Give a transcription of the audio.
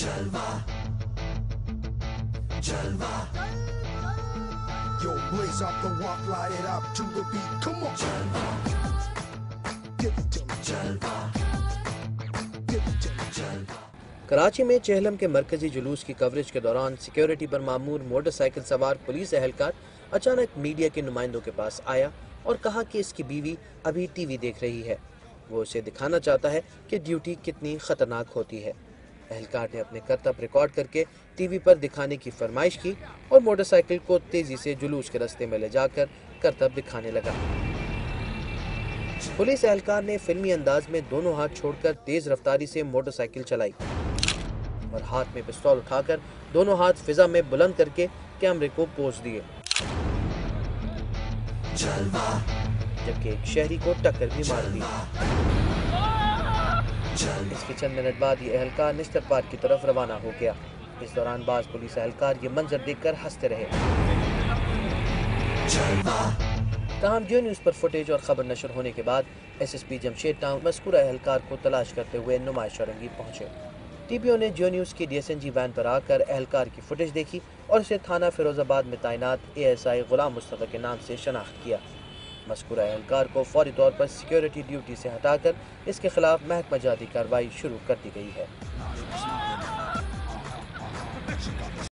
Yo, blaze up the walk, light it up to the beat. Come on. Give it to me. Give it to me. Karachi میں چہلم کے مرکزی جلوس کی coverage کے دوران security پر معمور موٹر سائیکل سوار پولیس اہلکار اچانک میڈیا کے نمائندوں کے پاس آیا اور کہا کہ اس کی بیوی ابھی ٹی وی دیکھ رہی ہے وہ اسے دکھانا چاہتا ہے کہ ڈیوٹی کتنی خطرناک ہوتی ہے اہلکار نے اپنے کرتب ریکارڈ کر کے ٹی وی پر دکھانے کی فرمائش کی اور موٹر سائیکل کو تیزی سے جلوس کے رستے میں لے جا کر کرتب دکھانے لگا۔ پولیس اہلکار نے فلمی انداز میں دونوں ہاتھ چھوڑ کر تیز رفتاری سے موٹر سائیکل چلائی۔ اور ہاتھ میں پستول اٹھا کر دونوں ہاتھ فضا میں بلند کر کے کیمرے کو پوز دیے۔ جبکہ ایک شہری کو ٹکر بھی مار دی۔ اس کے چند منٹ بعد یہ اہلکار نشتر پارک کی طرف روانہ ہو گیا۔ اس دوران بعض پولیس اہلکار یہ منظر دیکھ کر ہنستے رہے۔ تاہم جیو نیوز پر فوٹیج اور خبر نشر ہونے کے بعد S S P Jamshed town مذکورہ اہلکار کو تلاش کرتے ہوئے نمائش رنگی پہنچے۔ ٹی پی او نے جیو نیوز کی D S N G van پر آ کر اہلکار کی فوٹیج دیکھی اور اسے تھانہ فیروز آباد میں تعینات A S I Ghulam Mustafa کے نام سے شناخت کیا۔ مذکورہ اہلکار کو فوری طور پر سیکیورٹی ڈیوٹی سے ہٹا کر اس کے خلاف محکمہ جاتی کارروائی شروع کر دی گئی ہے۔